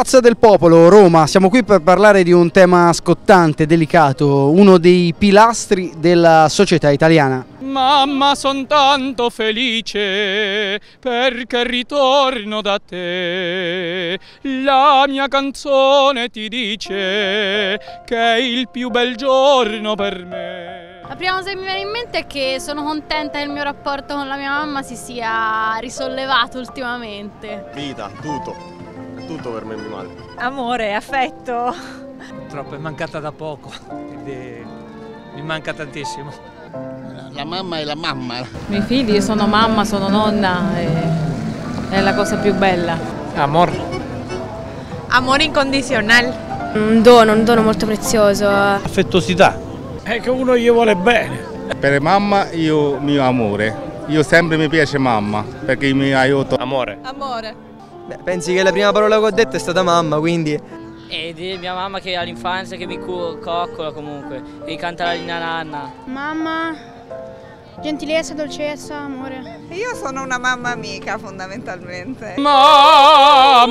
Piazza del Popolo, Roma, siamo qui per parlare di un tema scottante, delicato, uno dei pilastri della società italiana. Mamma, son tanto felice perché ritorno da te. La mia canzone ti dice che è il più bel giorno per me. La prima cosa che mi viene in mente è che sono contenta che il mio rapporto con la mia mamma si sia risollevato ultimamente. Vita, tutto, tutto per me madre. Amore, affetto. Purtroppo è mancata da poco, quindi mi manca tantissimo. La mamma è la mamma. I miei figli, io sono mamma, sono nonna, e è la cosa più bella. Amor. Amore incondizionale. Un dono, un dono molto prezioso. Affettuosità. È che uno gli vuole bene. Per mamma io mio amore. Io sempre mi piace mamma perché mi aiuta. Amore. Amore. Beh, pensi che la prima parola che ho detto è stata mamma, quindi... E di mia mamma che all'infanzia che mi coccola comunque, e canta la linea nanna. Mamma, gentilezza, dolcezza, amore. Io sono una mamma amica fondamentalmente. Mamma,